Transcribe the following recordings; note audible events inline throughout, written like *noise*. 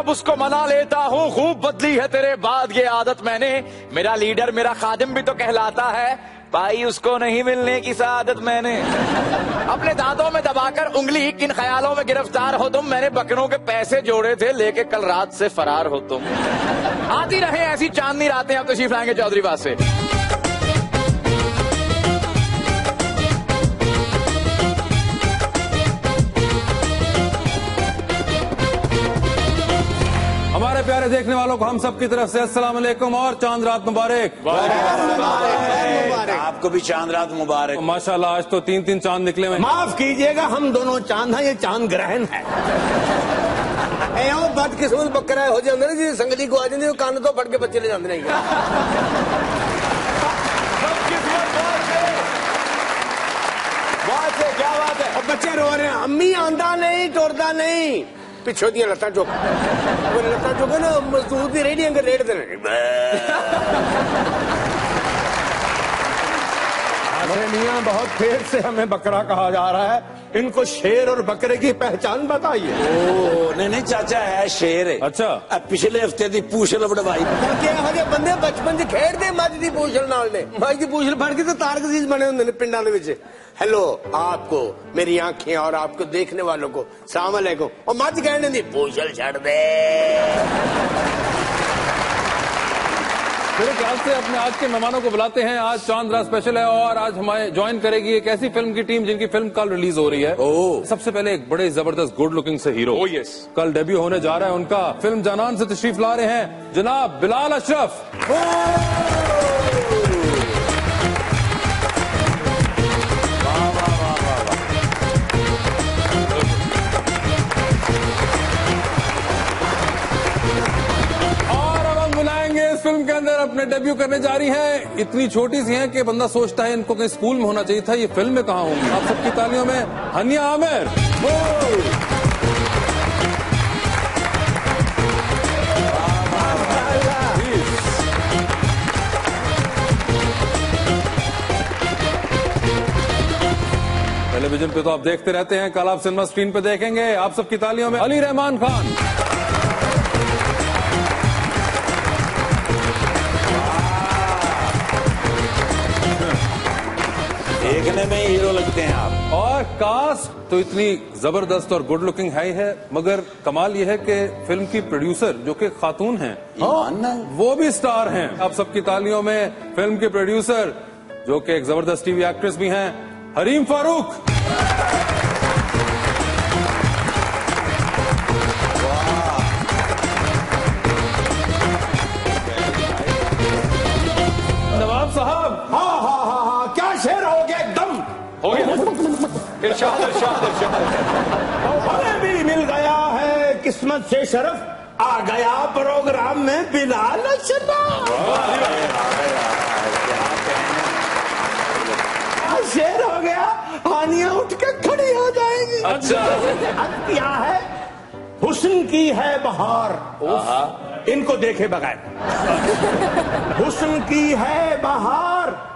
اب اس کو منا لیتا ہوں، خوب بدلی ہے تیرے بعد یہ عادت میں نے۔ میرا لیڈر، میرا خادم بھی تو کہلاتا ہے۔ بھائی، اس کو نہیں ملنے کی سعادت میں نے۔ اپنے دانتوں میں دبا کر انگلی کن خیالوں میں گرفتار ہو تم۔ میں نے بکروں کے پیسے جوڑے تھے، لے کے کل رات سے فرار ہو تم۔ آتی رہے ایسی چاندنی راتیں اب تشریف لائیں گے چودھری بات سے۔ دیکھنے والوں کو ہم سب کی طرف سے السلام علیکم اور چاند رات مبارک۔ آپ کو بھی چاند رات مبارک۔ ماشاء اللہ آج تو تین تین چاند نکلے ہوئے ہیں۔ معاف کیجیے گا ہم دونوں چاند ہیں یہ چاند گرہن ہے اے او بد قسمت بکرا ہو جاندے نا جی سنگلی کو آ وہ کان تو پڑ کے بچے لے جاندے نہیں بات سے کیا بات ہے؟ اور بچے رو رہے ہیں امی آندا نہیں ٹوردا نہیں۔ پچھو دیا لتاں چوک۔ وہ لتاں چوک نا، مزدور دی ریڑیاں کے ریڑ دے *laughs* میاں، بہت پھر سے ہمیں بکرا کہا جا رہا ہے۔ ان کو شیر اور بکرے کی پہچان بتائیے۔ او نہیں نہیں چاچا ہے شیر ہے۔ اچھا۔ اب پچھلے ہفتے دی پوچھ لبڑوائی کہ ہو جے بندے بچپن چ کھیڈدے مجھ دی پوچھل نال نے۔ مجھ دی پوچھل پھڑ کے تو تارک عزیز بنے ہوندے نے پنڈاں دے وچ۔ ہیلو آپ کو میری آنکھیں اور آپ کو دیکھنے والوں کو السلام علیکم۔ اور مجھ کہنے دی پوچھل چھڑ دے میرے خیال سے اپنے آج کے مہمانوں کو بلاتے ہیں۔ آج چاند رات اسپیشل ہے اور آج ہمارے جوائن کرے گی ایک ایسی فلم کی ٹیم جن کی فلم کل ریلیز ہو رہی ہے۔ او۔ سب سے پہلے ایک بڑے زبردست گڈ لکنگ سے ہیرو Oh, yes. کل ڈیبیو ہونے جا رہا ہے۔ ان کا فلم جانان سے تشریف لا رہے ہیں۔ جناب بلال اشرف۔ اور اندر ڈیبیو کرنے جا رہی ہیں۔ اتنی چھوٹی سی ہیں کہ بندہ سوچتا ہے ان کو کہیں اسکول میں ہونا چاہیے تھا، یہ فلم میں کہاں ہوں؟ گی آپ سب کی تالیوں میں ہنیا عامر۔ ٹیلی ویژن پہ تو آپ دیکھتے رہتے ہیں، کل آپ سنیما اسکرین پہ دیکھیں گے۔ آپ سب کی تالیوں میں علی رحمان خان۔ دیکھنے میں ہی ہیرو لگتے ہیں آپ۔ اور کاسٹ تو اتنی زبردست اور گڈ لکنگ ہے ہی ہے مگر کمال یہ ہے کہ فلم کی پروڈیوسر جو کہ خاتون ہیں وہ بھی سٹار ہیں۔ آپ سب کی تالیوں میں فلم کے پروڈیوسر جو کہ ایک زبردست ٹی وی ایکٹریس بھی ہیں حریم فاروق۔ ارشاد ارشاد ارشاد. بھی مل گیا ہے قسمت سے شرف آ گیا پروگرام میں بلال شیر ہو گیا ہانیاں اٹھ کے کھڑی ہو جائیں گی۔ اچھا۔ کیا ہے؟ حسن کی ہے بہار۔ ان کو دیکھے بغیر۔ حسن کی ہے بہار۔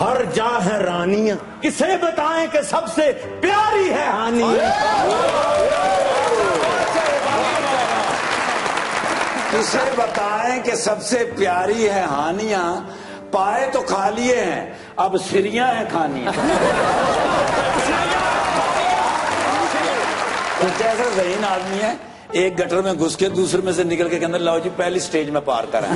ہر جا ہے رانیاں۔ کسے بتائیں کہ سب سے پیاری ہے ہانیاں کسے بتائیں کہ سب سے پیاری ہے ہانیاں۔ پائے تو کھا لیے ہیں، اب سریاں ہیں کھانیاں۔ کچھ ایسا ذہین آدمی ہے، ایک گٹر میں گھس کے دوسرے میں سے نکل کے اندر لاؤ جی پہلی سٹیج میں پار کریں۔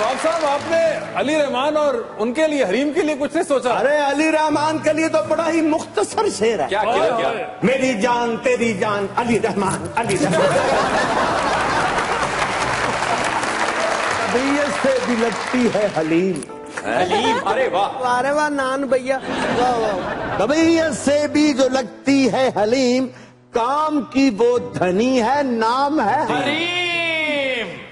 نواب صاحب آپ نے علی رحمان اور ان کے لیے حریم کے لیے کچھ نہیں سوچا؟ ارے علی رحمان کے لیے تو بڑا ہی مختصر شیر ہے۔ کیا کیا میری جان تیری جان علی رحمان علی رحمان۔ طبیعت سے بھی لگتی ہے حلیم۔ حلیم؟ ارے واہ۔ ارے واہ نان بھیا۔ واہ واہ طبیعت سے بھی جو لگتی ہے حلیم کام کی وہ دھنی ہے نام ہے حلیم!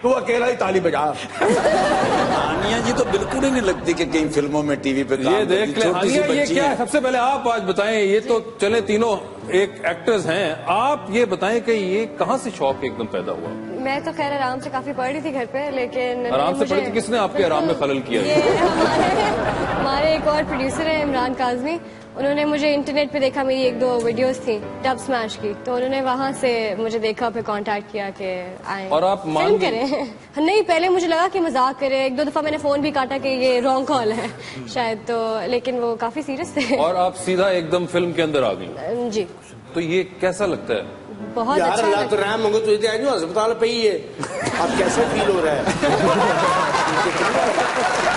تو اکیلا ہی تالی بجا۔ ہانیاں جی تو بالکل ہی نہیں لگتی کہ کہیں فلموں میں ٹی وی پہ کام یہ دیکھ لیں ہانیہ یہ کیا ہے۔ سب سے پہلے آپ آج بتائیں یہ تو چلے تینوں ایک ایکٹرز ہیں۔ آپ یہ بتائیں کہ یہ کہاں سے شوق ایک دم پیدا ہوا؟ میں تو خیر آرام سے کافی پڑھ رہی تھی گھر پہ لیکن آرام سے پڑھی تھی؟ کس نے آپ کے آرام میں خلل کیا؟ ہمارے ایک اور پروڈیوسر ہیں عمران کاظمی۔ انہوں نے مجھے انٹرنیٹ پہ دیکھا میری ایک دو ویڈیوز تھیں ڈب سمیش کی۔ تو انہوں نے وہاں سے مجھے دیکھا پھر کانٹیکٹ کیا کہ آئیں اور آپ مان؟ کریں۔ *laughs* نہیں پہلے مجھے لگا کہ مذاق کرے۔ ایک دو دفعہ میں نے فون بھی کاٹا کہ یہ رانگ کال ہے۔ *laughs* شاید تو لیکن وہ کافی سیریس تھے۔ اور آپ سیدھا ایک دم فلم کے اندر آ گئی جی۔ تو یہ کیسا لگتا ہے؟ بہت یار اچھا اللہ۔ تو رحم تجھے تو ہسپتال پہ ہی ہے۔ اب کیسے فیل ہو رہا ہے؟ *laughs*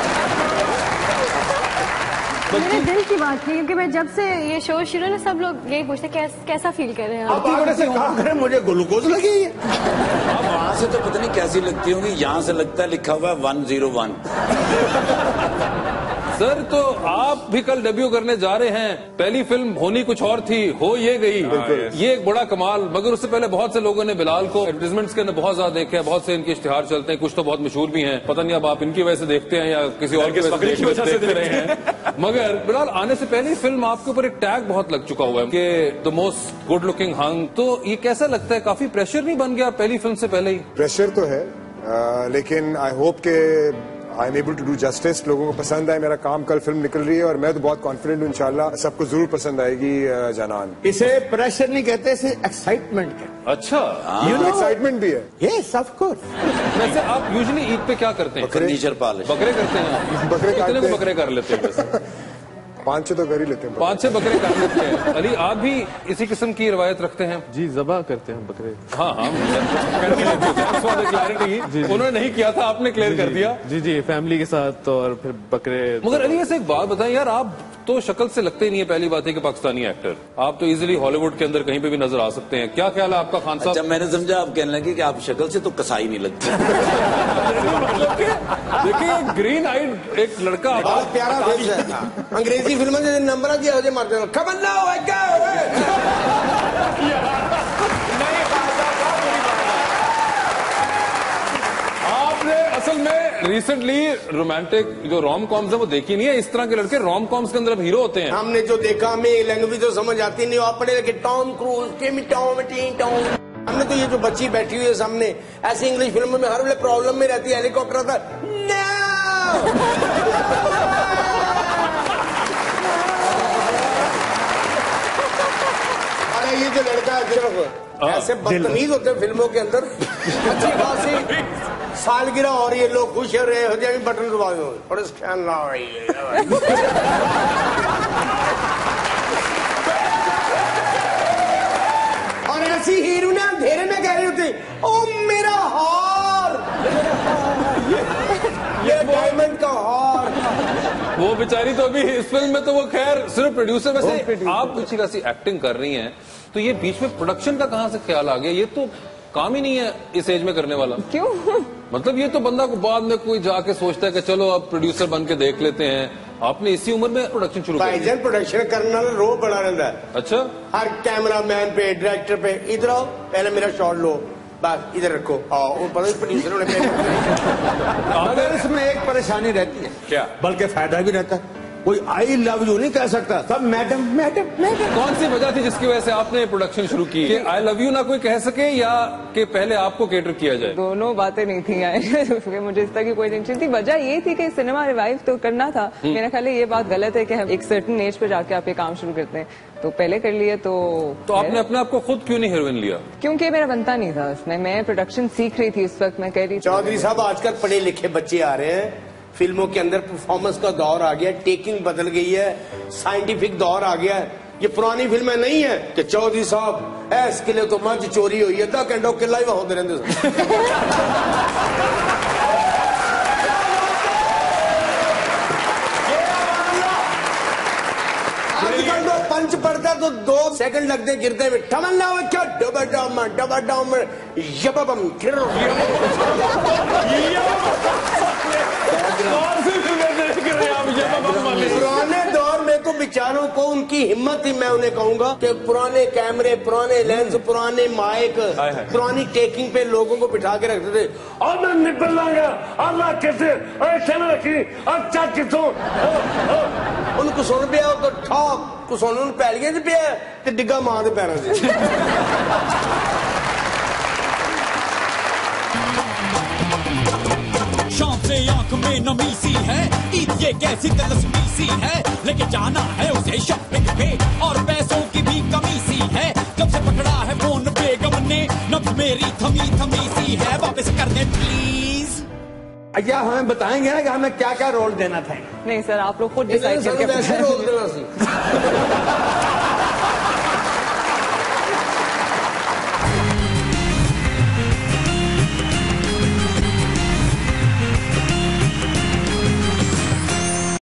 میرے دل کی بات تھی کیونکہ میں جب سے یہ شو شروع نا سب لوگ یہی پوچھتے کیسا فیل کر رہے ہیں آپ؟ آگے سے کہا کرے مجھے گلوکوز لگی ہے۔ اب وہاں سے تو پتہ نہیں کیسی لگتی ہوں گی یہاں سے لگتا ہے لکھا ہوا ہے ون زیرو ون سر تو آپ بھی کل ڈیبیو کرنے جا رہے ہیں۔ پہلی فلم ہونی کچھ اور تھی ہو یہ گئی۔ یہ ایک بڑا کمال مگر اس سے پہلے بہت سے لوگوں نے بلال کو ایڈورٹیزمنٹس کے اندر بہت زیادہ دیکھا ہے بہت سے ان کے اشتہار چلتے ہیں کچھ تو بہت مشہور بھی ہیں۔ پتہ نہیں اب آپ ان کی وجہ سے دیکھتے ہیں یا کسی اور کی وجہ سے دیکھ- دیکھتے رہے ہیں۔ *laughs* مگر بلال آنے سے پہلے فلم آپ کے اوپر ایک ٹیگ بہت لگ چکا ہوا ہے کہ the most good looking hunk. تو یہ کیسا لگتا ہے؟ کافی پریشر نہیں بن گیا پہلی فلم سے پہلے ہی؟ پریشر تو ہے لیکن آئی ہوپ کہ I am able to do justice لوگوں کو پسند آئے میرا کام کل فلم نکل رہی ہے اور میں تو بہت کانفیڈنٹ ہوں انشاءاللہ سب کو ضرور پسند آئے گی جانان۔ اسے پریشر نہیں کہتے اسے ایکسائٹمنٹ کہتے۔ اچھا۔ ایکسائٹمنٹ بھی ہے۔ یس آف کورس ویسے آپ یوزلی عید پہ کیا کرتے ہیں؟ پالش بکرے کرتے ہیں۔ بکرے۔ بکرے کر لیتے ہیں؟ *laughs* پانچ چھ تو کر ہی لیتے ہیں پانچ چھ بکرے کر لیتے ہیں۔ علی آپ بھی اسی قسم کی روایت رکھتے ہیں؟ جی ذبح کرتے ہیں بکرے۔ ہاں ہاں the clarity. انہوں نے نہیں کیا تھا آپ نے کلیئر کر دیا۔ جی جی فیملی کے ساتھ اور پھر بکرے۔ مگر علی ایسے ایک بات بتائیں یار آپ تو شکل سے لگتے ہی نہیں ہے پہلی بات ہے کہ پاکستانی ایکٹر آپ تو ایزیلی ہالی ووڈ کے اندر کہیں پہ بھی نظر آ سکتے ہیں۔ کیا خیال ہے آپ کا خان اچھا صاحب میں نے سمجھا آپ کہنے لگے کہ آپ شکل سے تو کسائی نہیں لگتی۔ *laughs* دیکھیے گرین آئیڈ ایک لڑکا بہت پیارا فیس ہے۔ انگریزی فلم میں نمبر دیا ہو مارتے ہیں خبر نہ ہو *laughs* *laughs* کیا آپ نے اصل میں ریسنٹلی رومانٹک جو روم کامز ہیں وہ دیکھی نہیں ہے، اس طرح کے لڑکے روم کامز کے اندر اب ہیرو ہوتے ہیں۔ ہم نے جو دیکھا، ہمیں لینگویج تو سمجھ آتی نہیں، آپ پڑھے لکھے ٹام کروز ٹام ٹام ہم نے تو یہ جو بچی بیٹھی ہوئی ہے سامنے، ایسی انگلش فلموں میں ہر ویلے پرابلم میں رہتی ہے ہیلی کاپٹر تھا یہ جو لڑکا ہے صرف ایسے بدتمیز ہوتے ہیں فلموں کے اندر اچھی خاصی سالگرہ ہو رہی ہے لوگ خوش ہو رہے ہو جائے بٹن دبا دو تھوڑے سکین نہ ہو رہی ہے اور ایسی ہیرو نے اندھیرے میں کہہ رہی ہوتی او میرا ہار ڈائمنڈ کا ہار وہ بیچاری تو ابھی اس فلم میں تو وہ خیر صرف پروڈیوسر ویسے آپ اچھی خاصی ایکٹنگ کر رہی ہیں تو یہ بیچ میں پروڈکشن کا کہاں سے خیال آ گیا؟ یہ تو کام ہی نہیں ہے اس ایج میں کرنے والا۔ کیوں؟ مطلب یہ تو بندہ کو بعد میں کوئی جا کے سوچتا ہے کہ چلو اب پروڈیوسر بن کے دیکھ لیتے ہیں۔ آپ نے اسی عمر میں پروڈکشن شروع بھائی جان پروڈکشن کرنے والا رو بڑا رہتا ہے۔ اچھا۔ ہر کیمرہ مین پہ ڈائریکٹر پہ ادھر آؤ پہلے میرا شاٹ لو۔ بس ادھر رکھو۔ پروڈیوسروں نے مگر اس میں ایک پریشانی رہتی ہے۔ کیا؟ بلکہ فائدہ بھی رہتا ہے۔ کوئی آئی لو یو نہیں کہہ سکتا۔ سب میڈم میڈم میڈم کون سی وجہ تھی جس کی وجہ سے آپ نے پروڈکشن شروع کی؟ کہ آئی لو یو نہ کوئی کہہ سکے یا کہ پہلے آپ کو کیٹر کیا جائے؟ دونوں باتیں نہیں تھیں۔ آئے۔ مجھے اس طرح کی کوئی ٹینشن تھی۔ وجہ یہ تھی کہ سنیما ریوائو تو کرنا تھا۔ میرا خیال ہے یہ بات غلط ہے کہ ہم ایک سرٹن ایج پہ جا کے آپ یہ کام شروع کرتے ہیں۔ تو پہلے کر لیے تو تو آپ نے اپنے آپ کو خود کیوں نہیں ہیروئن لیا؟ کیونکہ میرا بنتا نہیں تھا اس میں۔ میں پروڈکشن سیکھ رہی تھی اس وقت میں کہہ رہی تھی۔ چودھری صاحب آج کل پڑھے لکھے بچے آ رہے ہیں۔ فلموں کے اندر پرفارمنس کا دور آ گیا ٹیکنگ بدل گئی ہے سائنٹیفک دور آ گیا ہے۔ یہ پرانی فلمیں نہیں ہیں کہ چودھری صاحب ایس قلعے تو منچ چوری ہوئی ہے دہ گھنٹوں قلعہ ہی ہوتے رہتے *laughs* سن آج کل تو پنچ پڑتا ہے تو دو سیکنڈ لگتے گرتے ہوئے۔ ٹمن ہوا کیا ڈبا ڈام ڈبا ڈام یبم پھر پرانے دور میں تو بیچاروں کو ان کی ہمت ہی میں انہیں کہوں گا کہ پرانے کیمرے پرانے لینس پرانے مائک پرانی ٹیکنگ پہ لوگوں کو بٹھا کے رکھتے تھے۔ اور میں نکل گا۔ اللہ کیسے؟ ایسے میں رکھی اچھا کسوں ان کو سن پیا تو ٹھاک کو سن ان 'ਚ سے آنکھ میں نمی سی ہے عید یہ کیسی تلسمی سی ہے لے کے جانا ہے اسے شاپنگ پہ اور پیسوں کی بھی کمی سی ہے کب سے پکڑا ہے فون بیگم نے نبز میری تھمی تھمی سی ہے واپس کر دیں پلیز اچھا ہمیں بتائیں گے نا کہ ہمیں کیا کیا رول دینا تھا۔ نہیں سر آپ لوگ خود ڈیسائیڈ کر کے رول دینا سی۔ *laughs*